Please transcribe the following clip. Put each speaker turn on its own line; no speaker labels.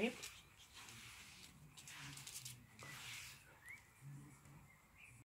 right